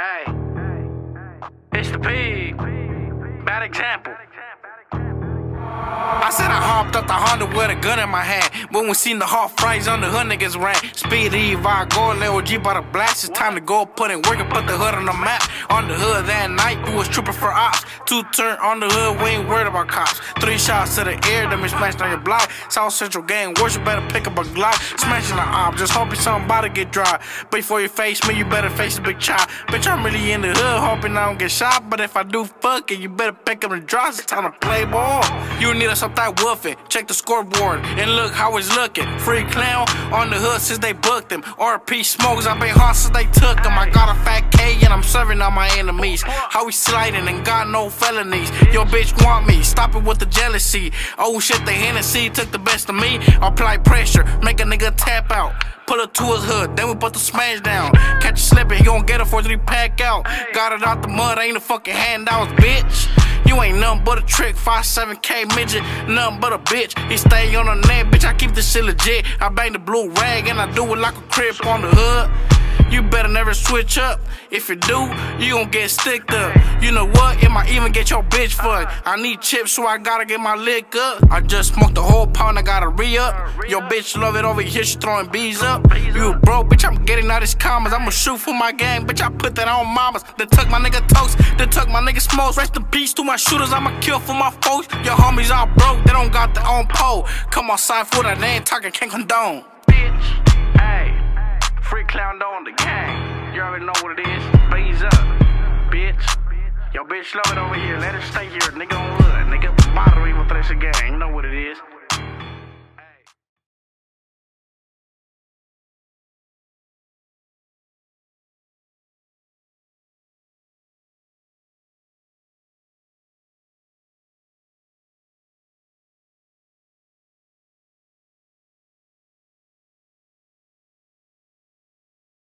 Hey, it's the pig. Bad example. Hopped up the Honda with a gun in my hand. When we seen the hot fries on the hood, niggas ran. Speed Eve, I go, little Jeep by the blast. It's time to go put in work and put the hood on the map. On the hood that night, we was trooping for ops. Two turn on the hood, we ain't worried about cops. Three shots to the air, them smashed on your block. South Central gang, worship better pick up a Glock. Smashing the op, just hoping somebody to get dry. But before you face me, you better face the big child. Bitch, I'm really in the hood, hoping I don't get shot. But if I do fuck it, you better pick up the draws. It's time to play ball. You need us up that woofing. Check the scoreboard and look how it's looking. Free clown on the hood since they booked him. RP smokes, I've been hot since they took him. I got a fat K and I'm serving all my enemies. How we sliding and got no felonies. Your bitch want me, stop it with the jealousy. Oh shit, the Hennessy took the best of me. Apply pressure, make a nigga tap out. Pull it to his hood, then we put the smash down. Catch you slipping, he gon' get a 4 3 pack out. Got it out the mud, ain't a fucking handouts, bitch. You ain't nothing but a trick, 5-7K midget, nothing but a bitch. He stay on the net, bitch, I keep this shit legit. I bang the blue rag and I do it like a crip on the hood. You better never switch up. If you do, you gon' get sticked up. You know what? It might even get your bitch fucked. I need chips, so I gotta get my lick up. I just smoked the whole pound, I gotta re up. Your bitch love it over here, she throwing bees up. You broke, I'm all these commas. I'ma shoot for my gang, bitch, I put that on mamas. They took my nigga toast, they took my nigga smokes. Rest in peace to my shooters, I'ma kill for my folks. Your homies all broke, they don't got their own pole. Come outside for that, they ain't talking, can't condone. Bitch, hey. Free clown on the gang. You already know what it is. Blaze up, bitch. Yo, bitch, love it over here. Let it stay here. Nigga on wood. Nigga, bottle even thresh gang. You know what it is.